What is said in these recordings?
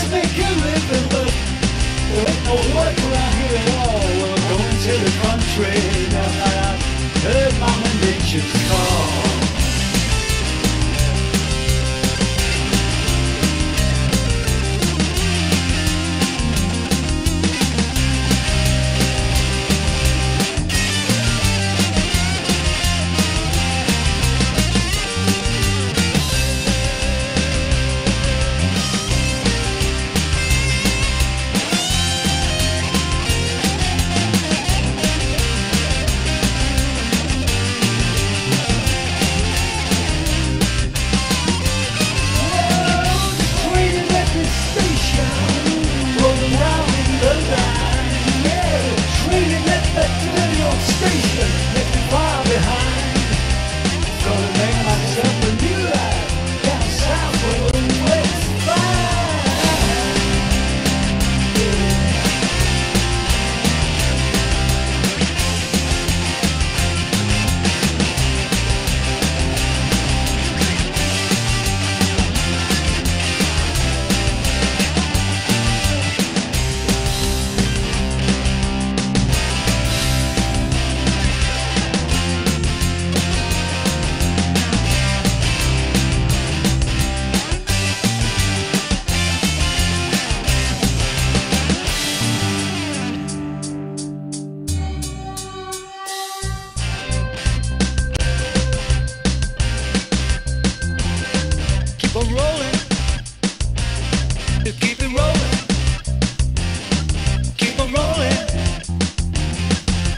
Let's make a living, but there ain't no work around here at all. We're going to the country now. I heard Mama Nature's call.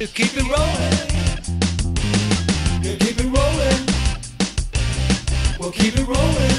Keep it rolling. Keep it rolling. We'll keep it rolling.